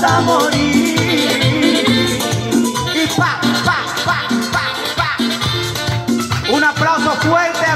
hasta morir. Y pa, pa, pa, pa, pa. Un aplauso fuerte